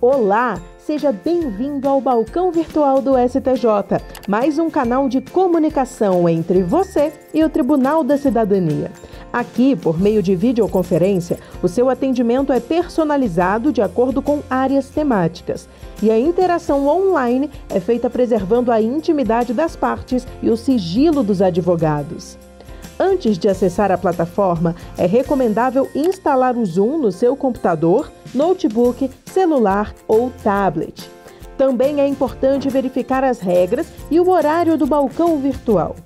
Olá, seja bem-vindo ao Balcão Virtual do STJ, mais um canal de comunicação entre você e o Tribunal da Cidadania. Aqui, por meio de videoconferência, o seu atendimento é personalizado de acordo com áreas temáticas. E a interação online é feita preservando a intimidade das partes e o sigilo dos advogados. Antes de acessar a plataforma, é recomendável instalar o Zoom no seu computador, notebook, celular ou tablet. Também é importante verificar as regras e o horário do balcão virtual.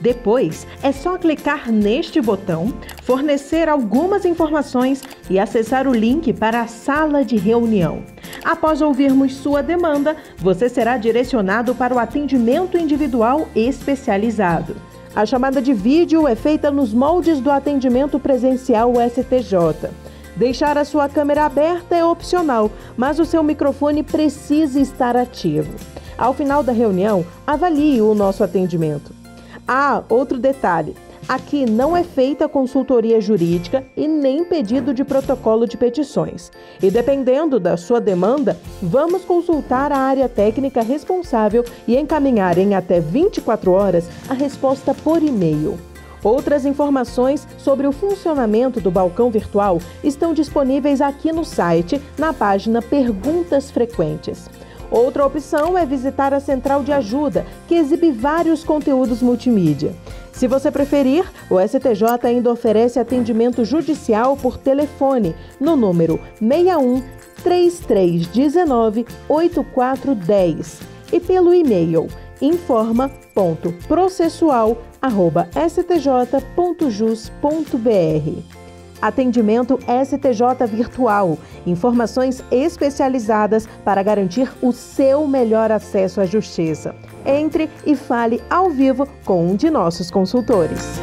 Depois, é só clicar neste botão, fornecer algumas informações e acessar o link para a sala de reunião. Após ouvirmos sua demanda, você será direcionado para o atendimento individual especializado. A chamada de vídeo é feita nos moldes do atendimento presencial STJ. Deixar a sua câmera aberta é opcional, mas o seu microfone precisa estar ativo. Ao final da reunião, avalie o nosso atendimento. Ah, outro detalhe: Aqui não é feita consultoria jurídica e nem pedido de protocolo de petições. E dependendo da sua demanda, vamos consultar a área técnica responsável e encaminhar em até 24 horas a resposta por e-mail. Outras informações sobre o funcionamento do balcão virtual estão disponíveis aqui no site, na página Perguntas Frequentes. Outra opção é visitar a central de ajuda, que exibe vários conteúdos multimídia. Se você preferir, o STJ ainda oferece atendimento judicial por telefone no número 61 3319 8410 e pelo e-mail informa.processual@stj.jus.br. Atendimento STJ Virtual. Informações especializadas para garantir o seu melhor acesso à justiça. Entre e fale ao vivo com um de nossos consultores.